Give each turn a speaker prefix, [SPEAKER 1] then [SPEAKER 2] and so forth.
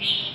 [SPEAKER 1] Shh.